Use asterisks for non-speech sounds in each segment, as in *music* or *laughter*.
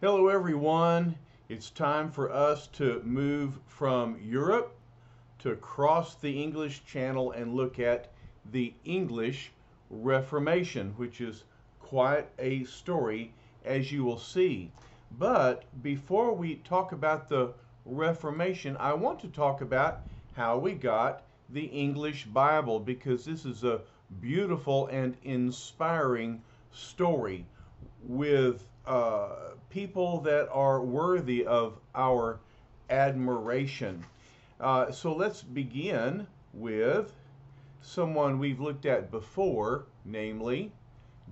Hello, everyone. It's time for us to move from Europe to cross the English Channel and look at the English Reformation, which is quite a story, as you will see. But before we talk about the Reformation, I want to talk about how we got the English Bible because this is a beautiful and inspiring story with uh, people that are worthy of our admiration. Uh, so let's begin with someone we've looked at before, namely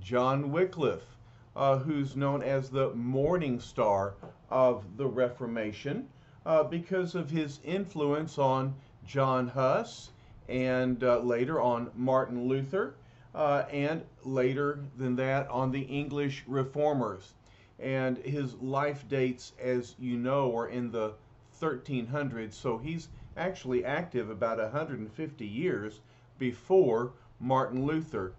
John Wycliffe, uh, who's known as the morning star of the Reformation uh, because of his influence on John Huss and uh, later on Martin Luther uh, and later than that on the English reformers. And his life dates, as you know, are in the 1300s, so he's actually active about 150 years before Martin Luther.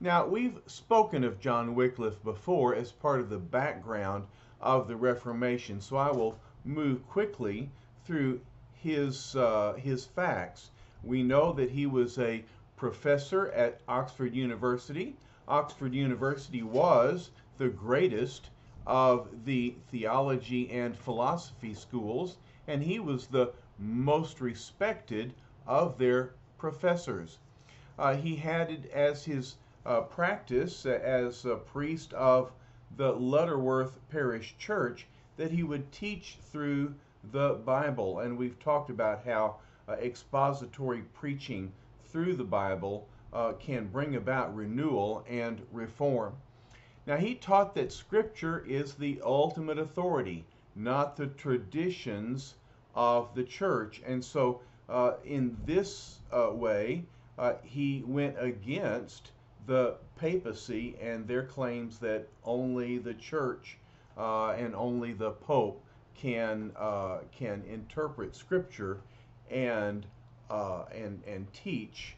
Now, we've spoken of John Wycliffe before as part of the background of the Reformation, so I will move quickly through his, uh, his facts. We know that he was a professor at Oxford University. Oxford University was the greatest of the theology and philosophy schools, and he was the most respected of their professors. Uh, he had it as his uh, practice as a priest of the Lutterworth Parish Church that he would teach through the Bible. And we've talked about how uh, expository preaching through the Bible uh, can bring about renewal and reform. Now, he taught that Scripture is the ultimate authority, not the traditions of the church. And so, uh, in this uh, way, uh, he went against the papacy and their claims that only the church uh, and only the pope can uh, can interpret Scripture and uh, and, and teach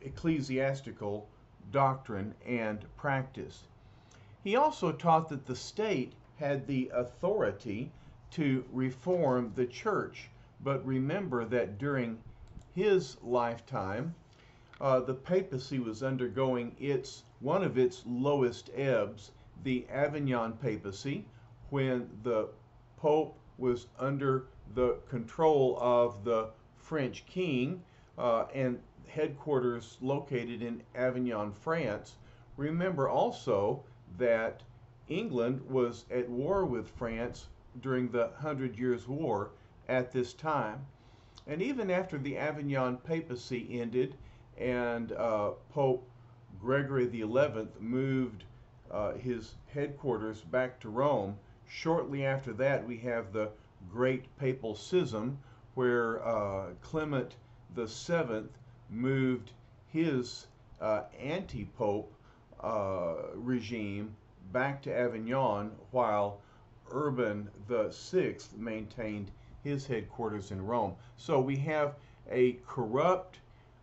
ecclesiastical doctrine and practice. He also taught that the state had the authority to reform the church, but remember that during his lifetime, uh, the papacy was undergoing its one of its lowest ebbs, the Avignon papacy, when the Pope was under the control of the French king uh, and headquarters located in Avignon, France. Remember also that England was at war with France during the Hundred Years' War at this time. And even after the Avignon papacy ended and uh, Pope Gregory XI moved uh, his headquarters back to Rome, shortly after that we have the Great Papal Schism, where uh, Clement VII moved his uh, anti-pope uh, regime back to Avignon, while Urban the Sixth maintained his headquarters in Rome. So we have a corrupt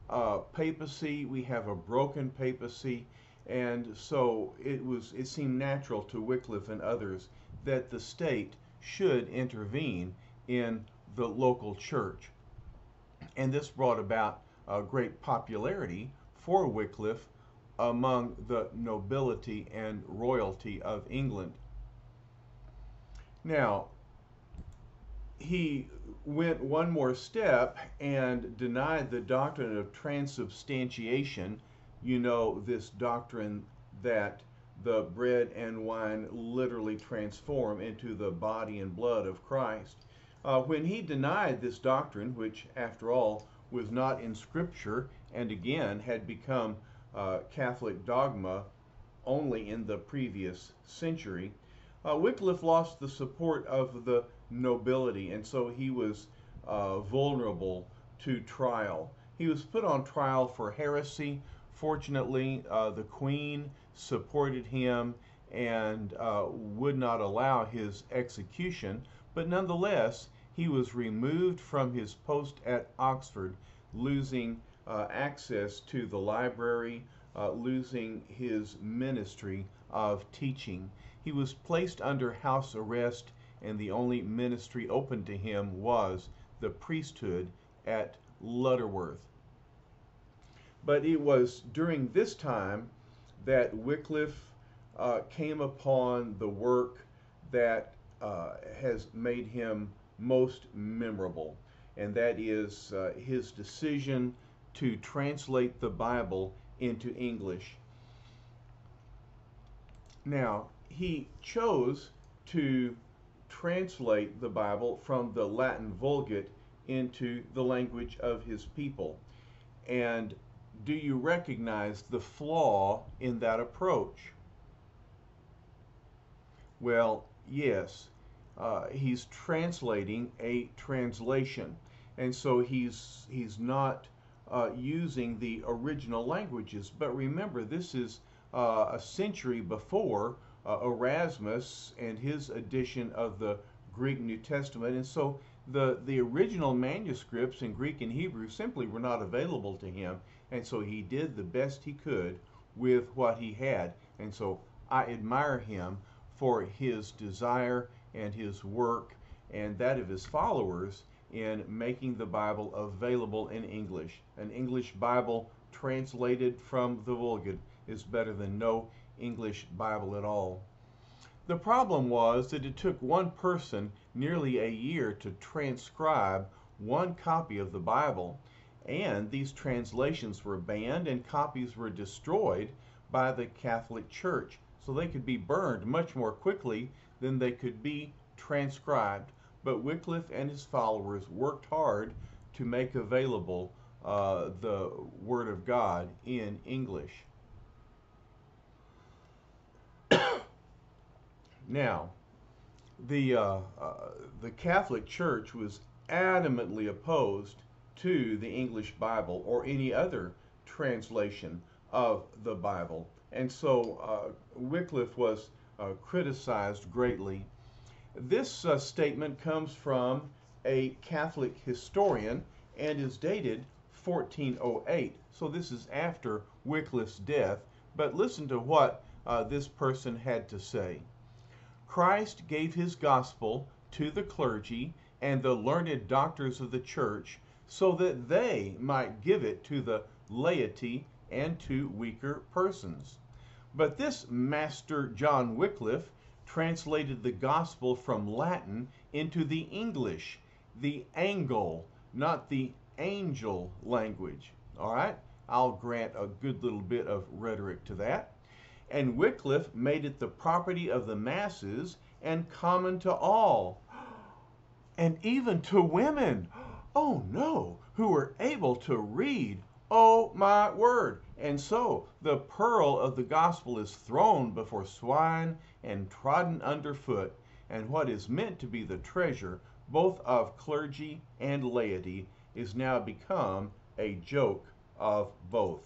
uh, papacy, we have a broken papacy, and so it was it seemed natural to Wycliffe and others that the state should intervene in the local church. And this brought about a great popularity for Wycliffe among the nobility and royalty of England. Now, he went one more step and denied the doctrine of transubstantiation. You know, this doctrine that the bread and wine literally transform into the body and blood of Christ. Uh, when he denied this doctrine, which after all was not in Scripture and again had become uh, Catholic dogma only in the previous century, uh, Wycliffe lost the support of the nobility and so he was uh, vulnerable to trial. He was put on trial for heresy. Fortunately, uh, the Queen supported him and uh, would not allow his execution, but nonetheless, he was removed from his post at Oxford, losing access to the library, uh, losing his ministry of teaching. he was placed under house arrest, and the only ministry open to him was the priesthood at Lutterworth. But it was during this time that Wycliffe uh, came upon the work that uh, has made him most memorable, and that is uh, his decision to translate the Bible into English. Now, he chose to translate the Bible from the Latin Vulgate into the language of his people. And do you recognize the flaw in that approach? Well, yes. Uh, he's translating a translation, and so he's he's not uh, using the original languages. But remember, this is uh, a century before uh, Erasmus and his edition of the Greek New Testament, and so the the original manuscripts in Greek and Hebrew simply were not available to him, and so he did the best he could with what he had, and so I admire him for his desire and his work and that of his followers in making the Bible available in English. An English Bible translated from the Vulgate is better than no English Bible at all. The problem was that it took one person nearly a year to transcribe one copy of the Bible, and these translations were banned and copies were destroyed by the Catholic Church so they could be burned much more quickly than they could be transcribed. But Wycliffe and his followers worked hard to make available uh, the Word of God in English. *coughs* now, the, uh, uh, the Catholic Church was adamantly opposed to the English Bible or any other translation of the Bible. And so uh, Wycliffe was uh, criticized greatly. This uh, statement comes from a Catholic historian and is dated 1408. So this is after Wycliffe's death. But listen to what uh, this person had to say. Christ gave his gospel to the clergy and the learned doctors of the church so that they might give it to the laity and to weaker persons. But this Master John Wycliffe translated the gospel from Latin into the English, the Angel, not the angel language. All right? I'll grant a good little bit of rhetoric to that. And Wycliffe made it the property of the masses and common to all, *gasps* and even to women. *gasps* Oh no, who were able to read. Oh my word. And so the pearl of the gospel is thrown before swine and trodden underfoot, and what is meant to be the treasure both of clergy and laity is now become a joke of both.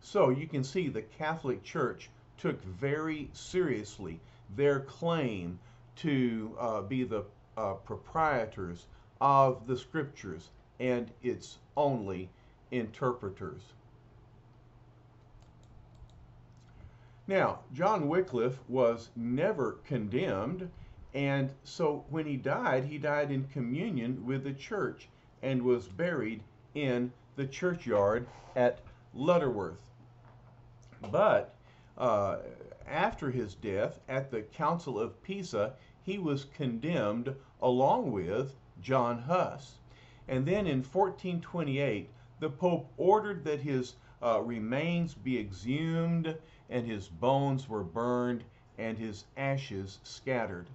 So you can see the Catholic Church took very seriously their claim to uh, be the uh, proprietors of the scriptures and its only interpreters. Now, John Wycliffe was never condemned, and so when he died, he died in communion with the church and was buried in the churchyard at Lutterworth. But uh, after his death, at the Council of Pisa, he was condemned along with John Huss. And then in 1428, the Pope ordered that his uh, remains be exhumed and his bones were burned and his ashes scattered.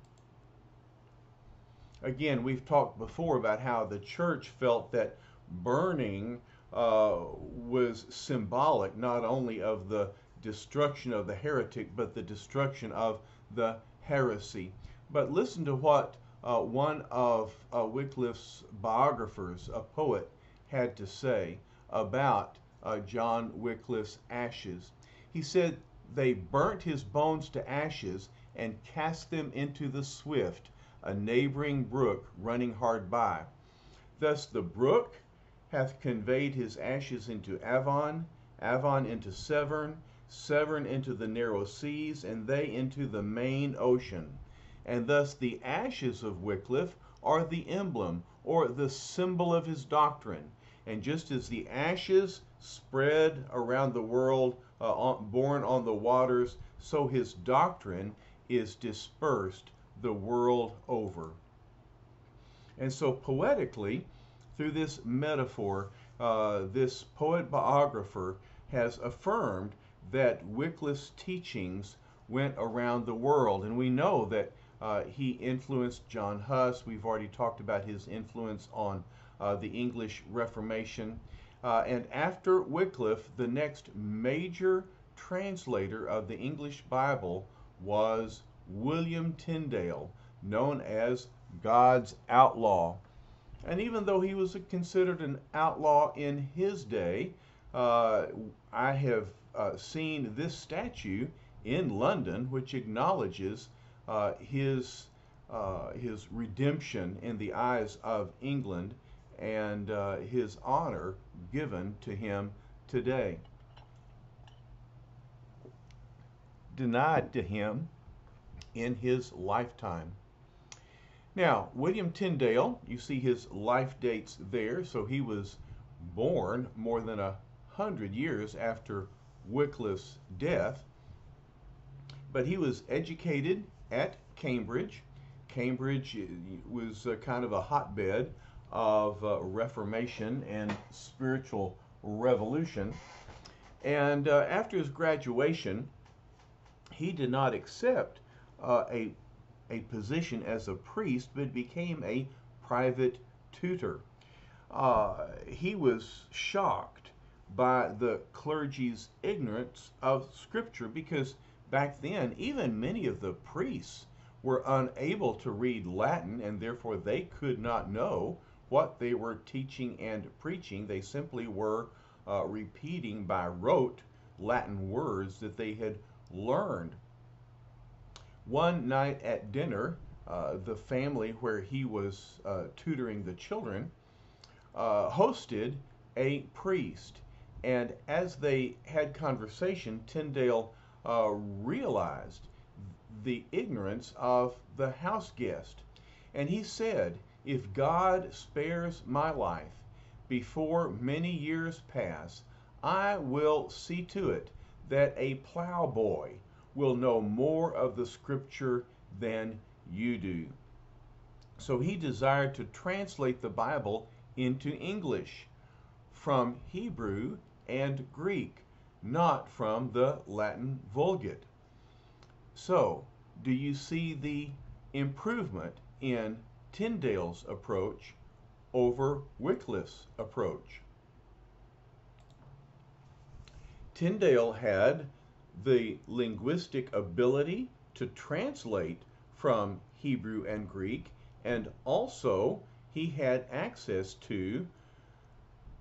Again, we've talked before about how the church felt that burning uh, was symbolic not only of the destruction of the heretic, but the destruction of the heresy. But listen to what uh, one of uh, Wycliffe's biographers, a poet, had to say about uh, John Wycliffe's ashes. He said, They burnt his bones to ashes and cast them into the Swift, a neighboring brook running hard by. Thus the brook hath conveyed his ashes into Avon, Avon into Severn, Severn into the narrow seas, and they into the main ocean. And thus the ashes of Wycliffe are the emblem or the symbol of his doctrine. And just as the ashes spread around the world, uh, borne on the waters, so his doctrine is dispersed the world over. And so, poetically, through this metaphor, uh, this poet biographer has affirmed that Wycliffe's teachings went around the world. And we know that uh, he influenced John Huss. We've already talked about his influence on uh, the English Reformation. Uh, and after Wycliffe, the next major translator of the English Bible was William Tyndale, known as God's outlaw. And even though he was considered an outlaw in his day, uh, I have uh, seen this statue in London, which acknowledges uh, his uh, his redemption in the eyes of England and uh, his honor given to him today. Denied to him in his lifetime. Now, William Tyndale, you see his life dates there, so he was born more than a hundred years after Wycliffe's death. But he was educated at Cambridge. Cambridge was kind of a hotbed of uh, Reformation and spiritual revolution. And uh, after his graduation, he did not accept uh, a, a position as a priest, but became a private tutor. Uh, he was shocked by the clergy's ignorance of Scripture because back then, even many of the priests were unable to read Latin and therefore they could not know what they were teaching and preaching. They simply were uh, repeating by rote Latin words that they had learned. One night at dinner, uh, the family where he was uh, tutoring the children uh, hosted a priest. And as they had conversation, Tyndale uh, realized the ignorance of the house guest. And he said, If God spares my life before many years pass, I will see to it that a plowboy will know more of the scripture than you do. So he desired to translate the Bible into English from Hebrew and Greek, not from the Latin Vulgate. So, do you see the improvement in Tyndale's approach over Wycliffe's approach? Tyndale had the linguistic ability to translate from Hebrew and Greek, and also he had access to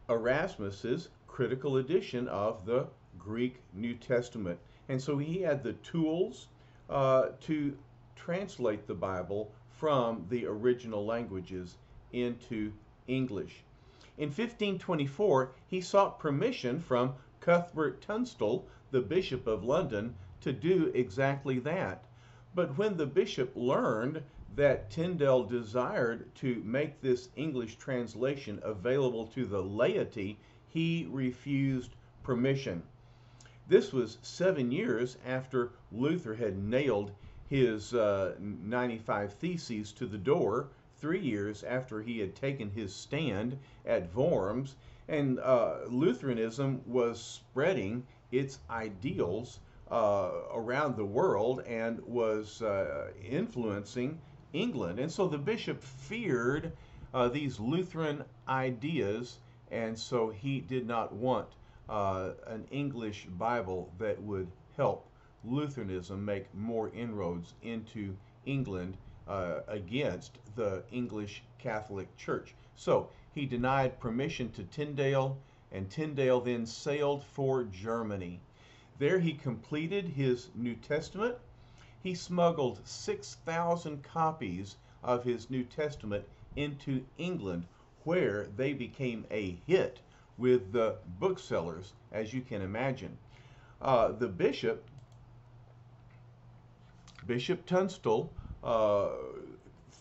Erasmus's critical edition of the Greek New Testament. And so he had the tools uh, to translate the Bible from the original languages into English. In 1524, he sought permission from Cuthbert Tunstall, the Bishop of London, to do exactly that. But when the bishop learned that Tyndale desired to make this English translation available to the laity, he refused permission. This was seven years after Luther had nailed his uh, 95 Theses to the door, three years after he had taken his stand at Worms, and uh, Lutheranism was spreading its ideals uh, around the world and was uh, influencing England. And so the bishop feared uh, these Lutheran ideas, and so he did not want uh, an English Bible that would help Lutheranism make more inroads into England uh, against the English Catholic Church. So he denied permission to Tyndale, and Tyndale then sailed for Germany. There he completed his New Testament. He smuggled 6,000 copies of his New Testament into England, where they became a hit with the booksellers, as you can imagine. uh, the bishop, Bishop Tunstall, uh,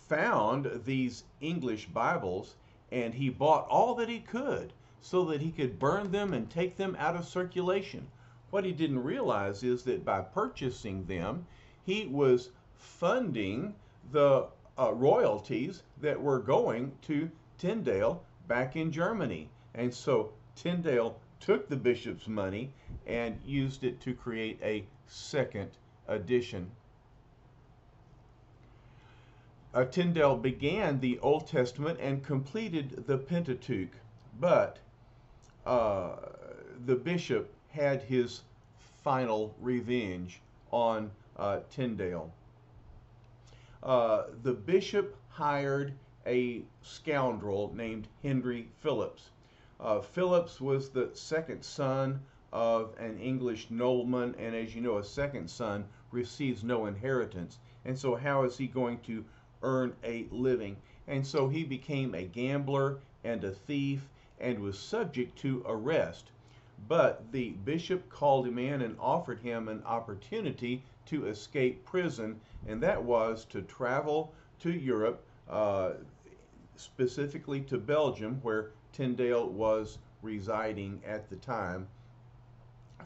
found these English Bibles and he bought all that he could so that he could burn them and take them out of circulation. What he didn't realize is that by purchasing them, he was funding the uh, royalties that were going to Tyndale back in Germany. And so Tyndale took the bishop's money and used it to create a second edition. Uh, Tyndale began the Old Testament and completed the Pentateuch, but uh, the bishop had his final revenge on uh, Tyndale. Uh, the bishop hired a scoundrel named Henry Phillips. Uh, Phillips was the second son of an English nobleman, and as you know, a second son receives no inheritance. And so, how is he going to earn a living? And so, he became a gambler and a thief and was subject to arrest. But the bishop called him in and offered him an opportunity to escape prison, and that was to travel to Europe, uh, specifically to Belgium, where Tyndale was residing at the time.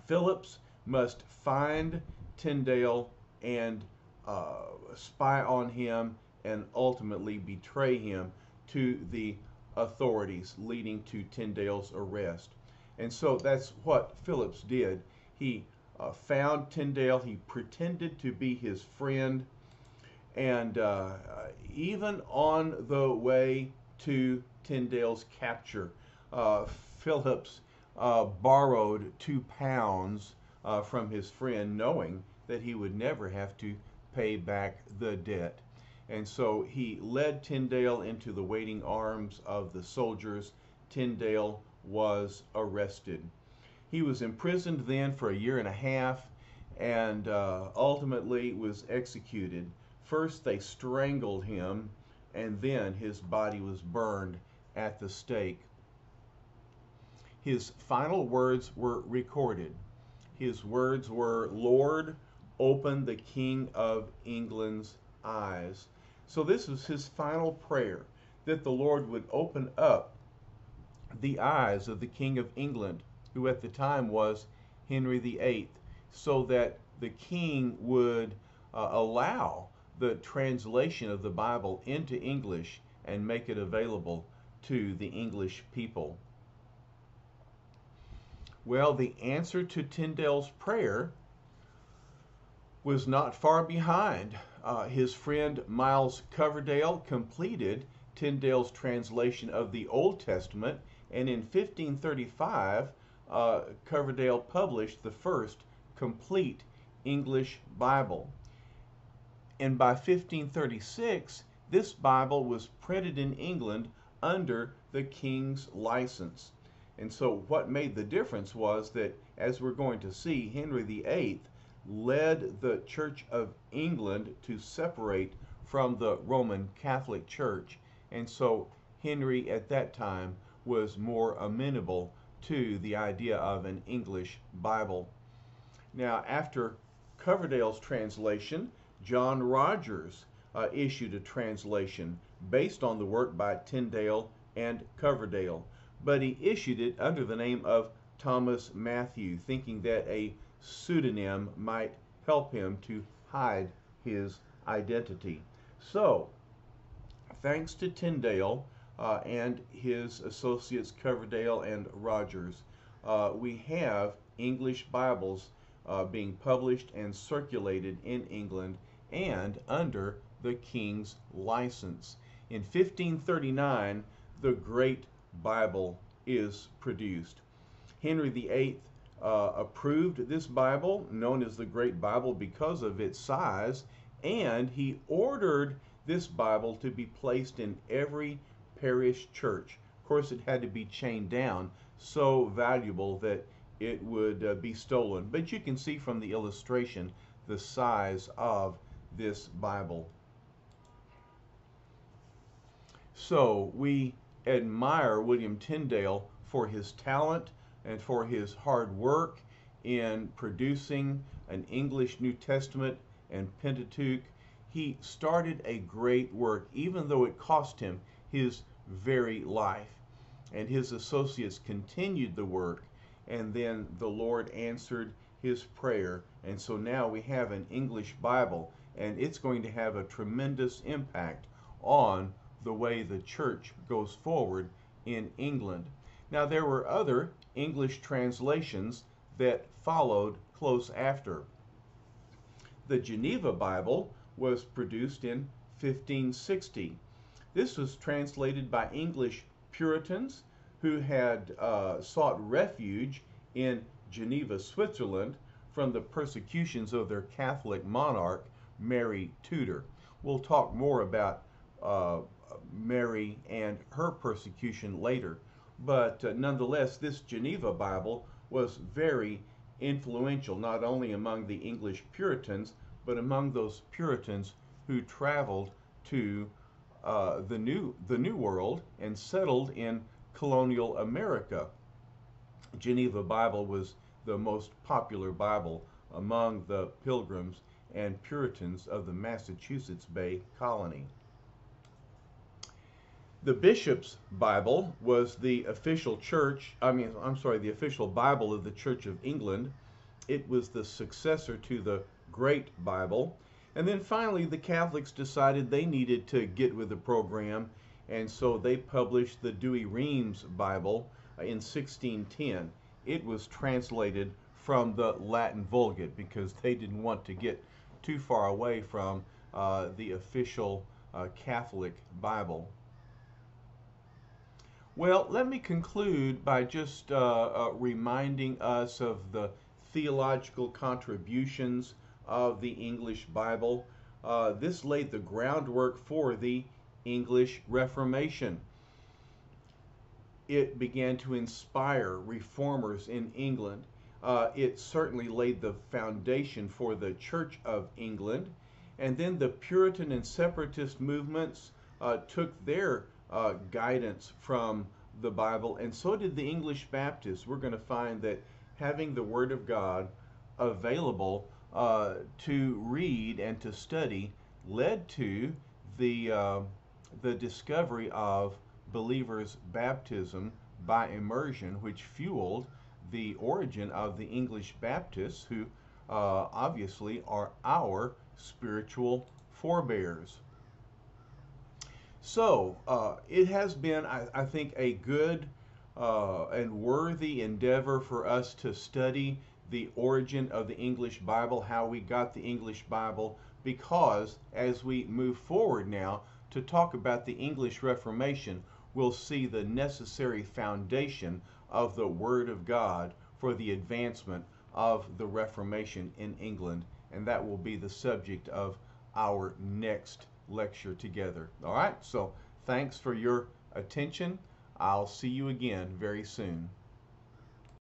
Phillips must find Tyndale and uh, spy on him and ultimately betray him to the authorities, leading to Tyndale's arrest. And so that's what Phillips did. He uh, found Tyndale, he pretended to be his friend, and uh, even on the way to Tyndale's capture, uh, Phillips uh, borrowed two pounds uh, from his friend, knowing that he would never have to pay back the debt. And so he led Tyndale into the waiting arms of the soldiers. Tyndale was arrested. He was imprisoned then for a year and a half and uh, ultimately was executed. First, they strangled him, and then his body was burned at the stake. His final words were recorded. His words were, Lord, open the King of England's eyes. So this was his final prayer that the Lord would open up the eyes of the King of England, who at the time was Henry VIII, so that the king would uh, allow the translation of the Bible into English and make it available to the English people. Well, the answer to Tyndale's prayer was not far behind. Uh, his friend Miles Coverdale completed Tyndale's translation of the Old Testament, and in 1535, uh, Coverdale published the first complete English Bible. And by 1536, this Bible was printed in England under the king's license. And so, what made the difference was that, as we're going to see, Henry VIII led the Church of England to separate from the Roman Catholic Church. And so, Henry at that time was more amenable to the idea of an English Bible. Now, after Coverdale's translation, John Rogers uh, issued a translation based on the work by Tyndale and Coverdale, but he issued it under the name of Thomas Matthew, thinking that a pseudonym might help him to hide his identity. So, thanks to Tyndale uh, and his associates Coverdale and Rogers, uh, we have English Bibles uh, being published and circulated in England and under the king's license. In 1539, the Great Bible is produced. Henry VIII uh, approved this Bible, known as the Great Bible, because of its size, and he ordered this Bible to be placed in every parish church. Of course, it had to be chained down, so valuable that it would uh, be stolen. But you can see from the illustration the size of this Bible. So we admire William Tyndale for his talent and for his hard work in producing an English New Testament and Pentateuch. He started a great work, even though it cost him his very life. And his associates continued the work, and then the Lord answered his prayer. And so now we have an English Bible, and it's going to have a tremendous impact on the way the church goes forward in England. Now, there were other English translations that followed close after. The Geneva Bible was produced in 1560. This was translated by English Puritans who had uh, sought refuge in Geneva, Switzerland, from the persecutions of their Catholic monarch, Mary Tudor. We'll talk more about uh, Mary and her persecution later. But uh, nonetheless, this Geneva Bible was very influential, not only among the English Puritans, but among those Puritans who traveled to uh, the new the New World and settled in colonial America. Geneva Bible was the most popular Bible among the Pilgrims and Puritans of the Massachusetts Bay Colony. The Bishop's Bible was the official church, I mean, I'm sorry, the official Bible of the Church of England. It was the successor to the Great Bible. And then finally, the Catholics decided they needed to get with the program, and so they published the Douay-Rheims Bible uh, in 1610. It was translated from the Latin Vulgate because they didn't want to get too far away from uh, the official uh, Catholic Bible. Well, let me conclude by just uh, uh, reminding us of the theological contributions of the English Bible. Uh, this laid the groundwork for the English Reformation. It began to inspire reformers in England. Uh, it certainly laid the foundation for the Church of England. And then the Puritan and separatist movements uh, took their uh, guidance from the Bible, and so did the English Baptists. We're going to find that having the Word of God available uh, to read and to study led to the uh, the discovery of believers' baptism by immersion, which fueled the origin of the English Baptists, who uh, obviously are our spiritual forebears. So uh, it has been, I, I, think, a good uh, and worthy endeavor for us to study the origin of the English Bible, how we got the English Bible, because as we move forward now to talk about the English Reformation, we'll see the necessary foundation of the Word of God for the advancement of the Reformation in England, and that will be the subject of our next lecture together. All right, so thanks for your attention. I'll see you again very soon.